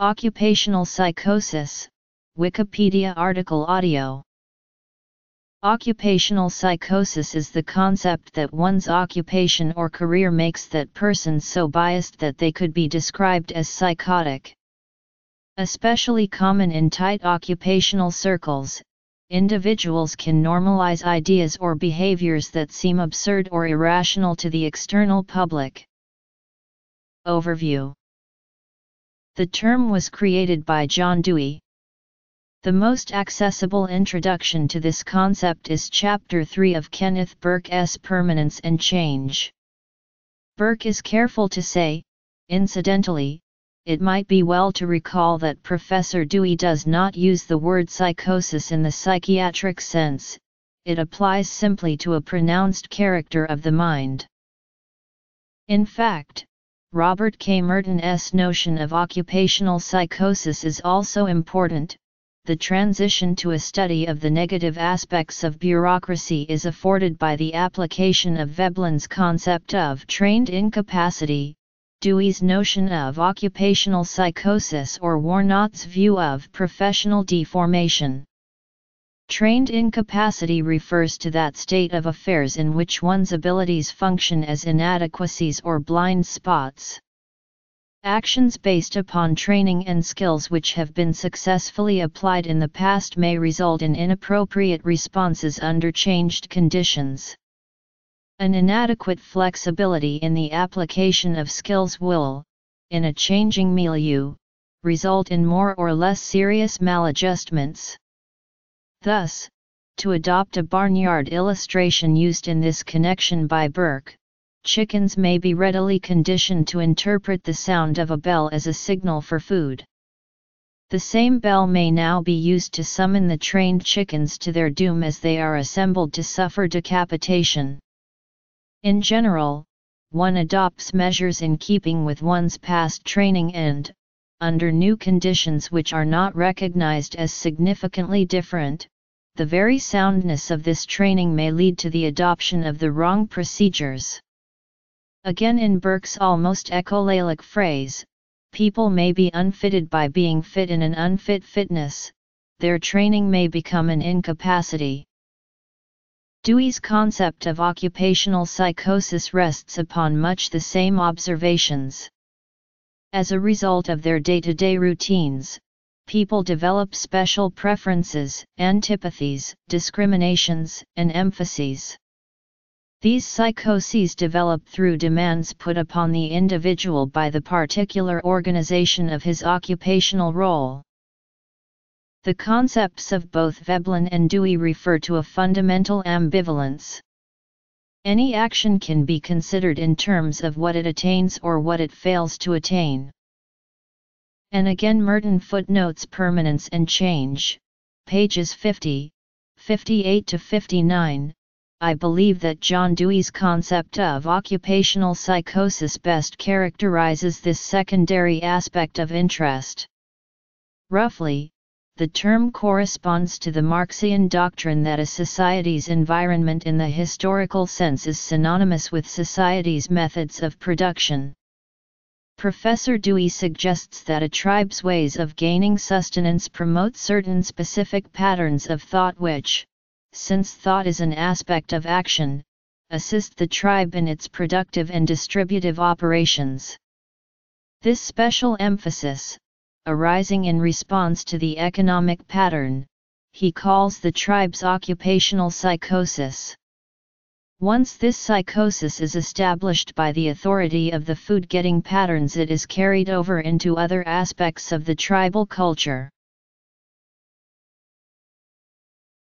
Occupational psychosis, Wikipedia article audio. Occupational psychosis is the concept that one's occupation or career makes that person so biased that they could be described as psychotic. Especially common in tight occupational circles, individuals can normalize ideas or behaviors that seem absurd or irrational to the external public. Overview The term was created by John Dewey. The most accessible introduction to this concept is Chapter 3 of Kenneth Burke's Permanence and Change. Burke is careful to say, incidentally, it might be well to recall that Professor Dewey does not use the word psychosis in the psychiatric sense, it applies simply to a pronounced character of the mind. In fact, Robert K. Merton's notion of occupational psychosis is also important, the transition to a study of the negative aspects of bureaucracy is afforded by the application of Veblen's concept of trained incapacity, Dewey's notion of occupational psychosis or Warnotte's view of professional deformation. Trained incapacity refers to that state of affairs in which one's abilities function as inadequacies or blind spots. Actions based upon training and skills which have been successfully applied in the past may result in inappropriate responses under changed conditions. An inadequate flexibility in the application of skills will, in a changing milieu, result in more or less serious maladjustments. Thus, to adopt a barnyard illustration used in this connection by Burke, chickens may be readily conditioned to interpret the sound of a bell as a signal for food. The same bell may now be used to summon the trained chickens to their doom as they are assembled to suffer decapitation. In general, one adopts measures in keeping with one's past training and, under new conditions which are not recognized as significantly different, the very soundness of this training may lead to the adoption of the wrong procedures. Again in Burke's almost echolalic phrase, people may be unfitted by being fit in an unfit fitness, their training may become an incapacity. Dewey's concept of occupational psychosis rests upon much the same observations. As a result of their day-to-day -day routines, people develop special preferences, antipathies, discriminations, and emphases. These psychoses develop through demands put upon the individual by the particular organization of his occupational role. The concepts of both Veblen and Dewey refer to a fundamental ambivalence. Any action can be considered in terms of what it attains or what it fails to attain. And again Merton footnotes permanence and change, pages 50, 58 to 59, I believe that John Dewey's concept of occupational psychosis best characterizes this secondary aspect of interest. Roughly, the term corresponds to the Marxian doctrine that a society's environment in the historical sense is synonymous with society's methods of production. Professor Dewey suggests that a tribe's ways of gaining sustenance promote certain specific patterns of thought which, since thought is an aspect of action, assist the tribe in its productive and distributive operations. This special emphasis, arising in response to the economic pattern, he calls the tribe's occupational psychosis. Once this psychosis is established by the authority of the food-getting patterns it is carried over into other aspects of the tribal culture.